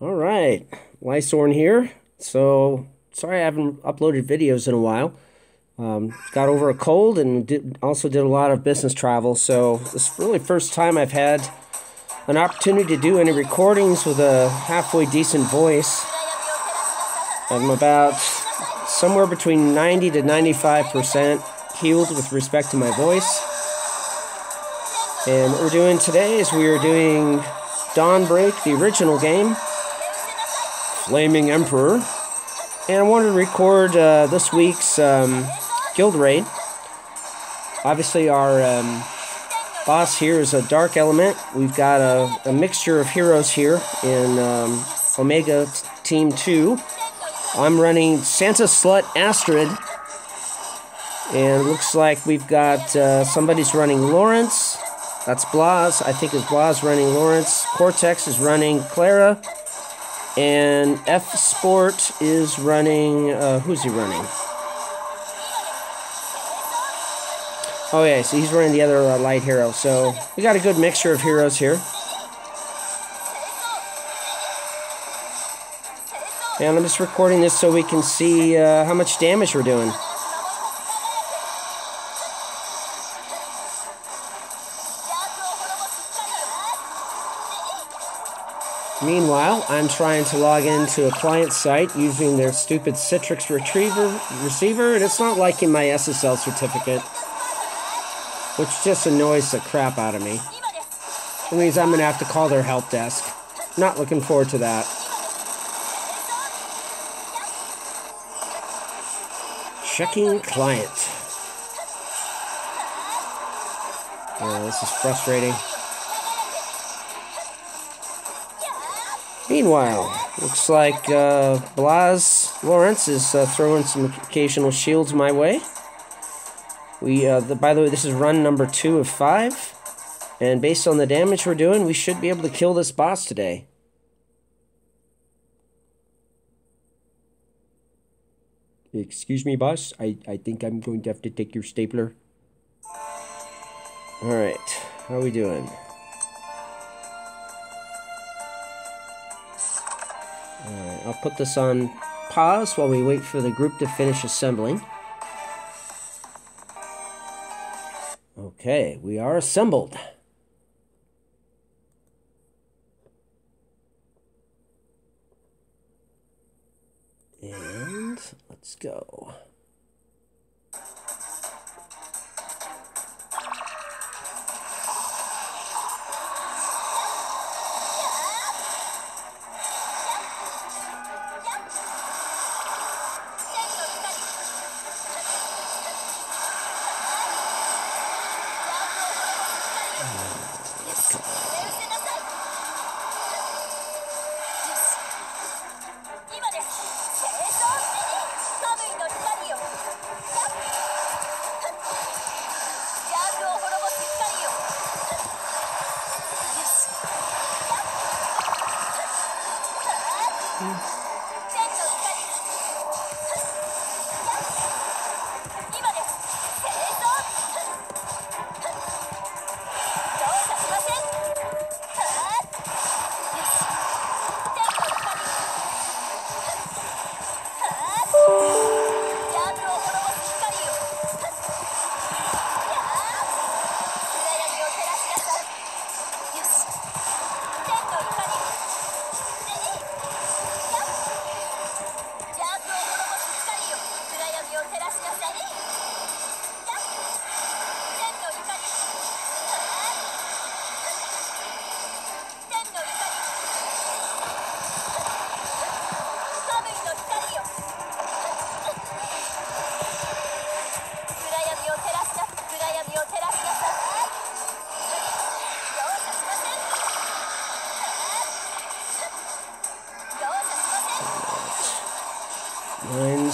All right, Lysorn here. So sorry I haven't uploaded videos in a while. Um, got over a cold and did, also did a lot of business travel. So this is really first time I've had an opportunity to do any recordings with a halfway decent voice. I'm about somewhere between 90 to 95 percent healed with respect to my voice. And what we're doing today is we are doing Dawnbreak, the original game, Flaming Emperor. And I wanted to record uh, this week's um, Guild Raid. Obviously, our um, boss here is a Dark Element. We've got a, a mixture of heroes here in um, Omega Team 2. I'm running Santa Slut Astrid. And looks like we've got uh, somebody's running Lawrence. That's Blas. I think is Blas running Lawrence. Cortex is running Clara. And F Sport is running. Uh, who's he running? Oh, yeah, so he's running the other uh, light hero. So we got a good mixture of heroes here. And I'm just recording this so we can see uh, how much damage we're doing. Meanwhile, I'm trying to log into a client site using their stupid Citrix retriever receiver, and it's not liking my SSL certificate, which just annoys the crap out of me. It means I'm going to have to call their help desk. Not looking forward to that. Checking client. Oh, this is frustrating. Meanwhile, looks like uh, Blas Lawrence is uh, throwing some occasional shields my way. We, uh, the, by the way, this is run number two of five, and based on the damage we're doing, we should be able to kill this boss today. Excuse me, boss. I, I think I'm going to have to take your stapler. Alright, how are we doing? I'll put this on pause while we wait for the group to finish assembling. Okay, we are assembled. And let's go.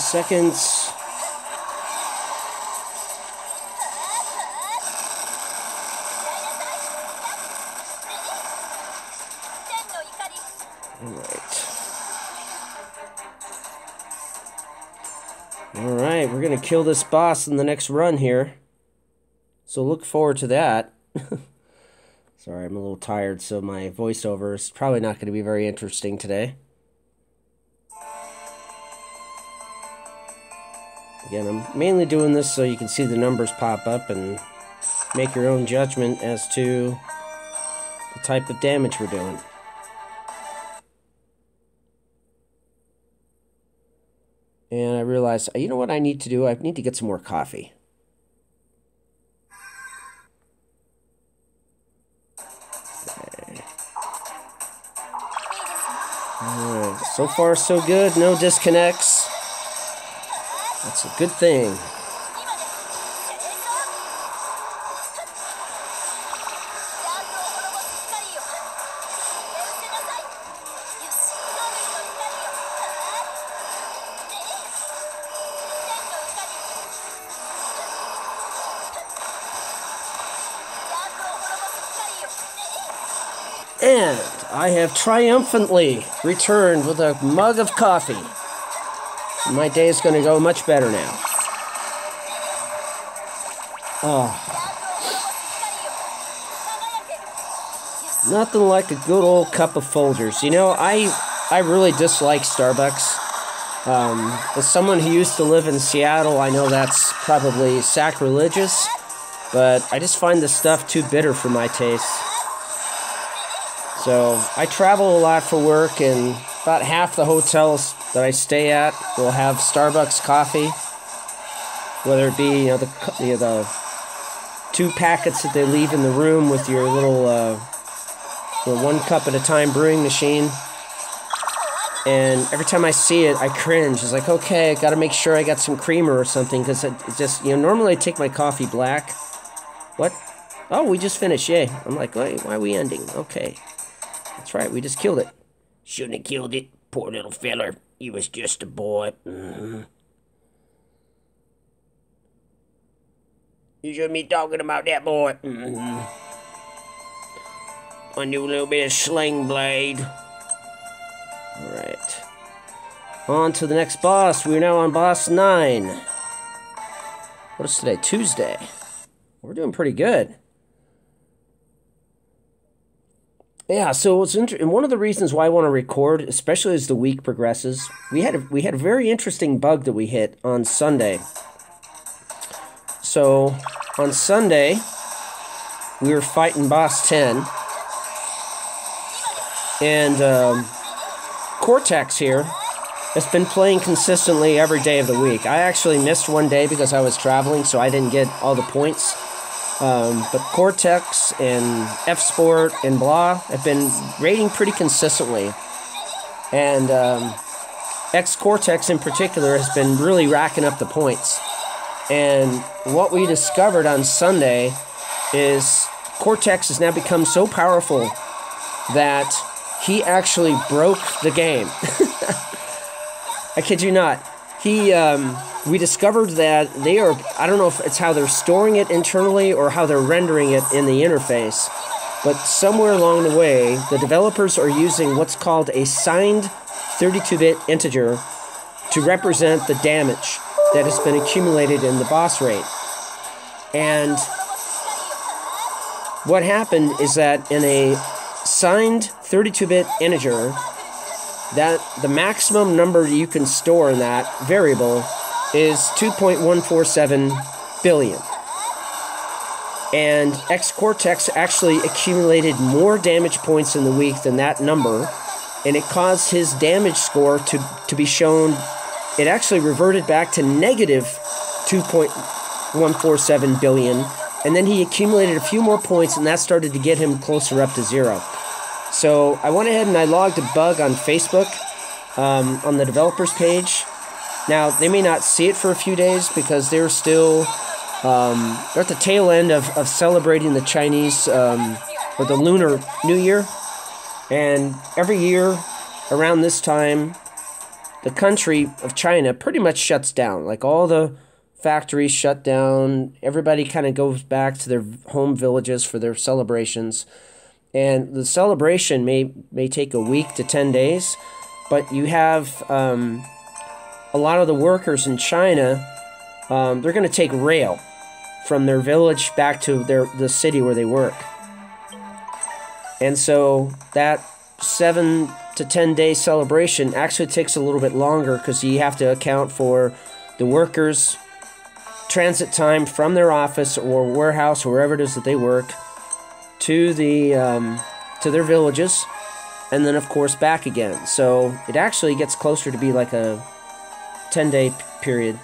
Seconds. Alright. Alright, we're gonna kill this boss in the next run here. So look forward to that. Sorry, I'm a little tired, so my voiceover is probably not going to be very interesting today. Again, I'm mainly doing this so you can see the numbers pop up and make your own judgment as to the type of damage we're doing. And I realized, you know what I need to do? I need to get some more coffee. so far, so good. No disconnects. That's a good thing. And I have triumphantly returned with a mug of coffee. My day is going to go much better now. Oh. Nothing like a good old cup of Folgers. You know, I I really dislike Starbucks. Um, as someone who used to live in Seattle, I know that's probably sacrilegious, but I just find the stuff too bitter for my taste. So I travel a lot for work, and about half the hotels that I stay at will have Starbucks coffee, whether it be you know the you know, the two packets that they leave in the room with your little uh, you one cup at a time brewing machine. And every time I see it, I cringe. It's like, okay, I got to make sure I got some creamer or something because it just you know normally I take my coffee black. What? Oh, we just finished. Yay! I'm like, wait, why are we ending? Okay. That's right, we just killed it. Shouldn't have killed it. Poor little feller. He was just a boy. Mm-hmm. You shouldn't be talking about that boy. Mm-hmm. A new little bit of sling blade. Alright. On to the next boss. We're now on boss 9. What is today? Tuesday. We're doing pretty good. Yeah, so it's inter- and one of the reasons why I want to record, especially as the week progresses, we had a, we had a very interesting bug that we hit on Sunday. So on Sunday, we were fighting Boss Ten, and um, Cortex here has been playing consistently every day of the week. I actually missed one day because I was traveling, so I didn't get all the points. Um, but Cortex and F Sport and blah have been rating pretty consistently. And um, X Cortex in particular has been really racking up the points. And what we discovered on Sunday is Cortex has now become so powerful that he actually broke the game. I kid you not. He. Um, we discovered that they are, I don't know if it's how they're storing it internally or how they're rendering it in the interface, but somewhere along the way, the developers are using what's called a signed 32 bit integer to represent the damage that has been accumulated in the boss raid. And what happened is that in a signed 32 bit integer, that the maximum number you can store in that variable is 2.147 billion. And X Cortex actually accumulated more damage points in the week than that number, and it caused his damage score to, to be shown. It actually reverted back to negative 2.147 billion, and then he accumulated a few more points, and that started to get him closer up to zero. So I went ahead and I logged a bug on Facebook um, on the developers page now, they may not see it for a few days because they're still um, they're at the tail end of, of celebrating the Chinese um, or the Lunar New Year. And every year around this time, the country of China pretty much shuts down. Like all the factories shut down. Everybody kind of goes back to their home villages for their celebrations. And the celebration may, may take a week to 10 days, but you have um, a lot of the workers in China, um, they're going to take rail from their village back to their the city where they work. And so that seven to 10 day celebration actually takes a little bit longer because you have to account for the workers' transit time from their office or warehouse wherever it is that they work to the um, to their villages and then of course back again. So it actually gets closer to be like a 10 day period.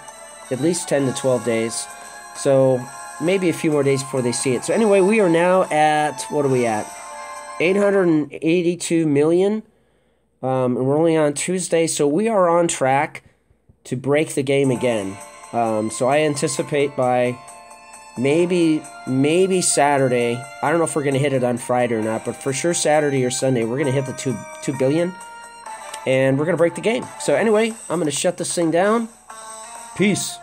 At least 10 to 12 days. So maybe a few more days before they see it. So anyway we are now at what are we at? 882 million. Um, and we're only on tuesday so we are on track to break the game again. Um, so i anticipate by maybe maybe Saturday. I don't know if we're gonna hit it on Friday or not, but for sure Saturday or Sunday we're gonna hit the two two billion, and we're gonna break the game. So anyway, I'm gonna shut this thing down. Peace.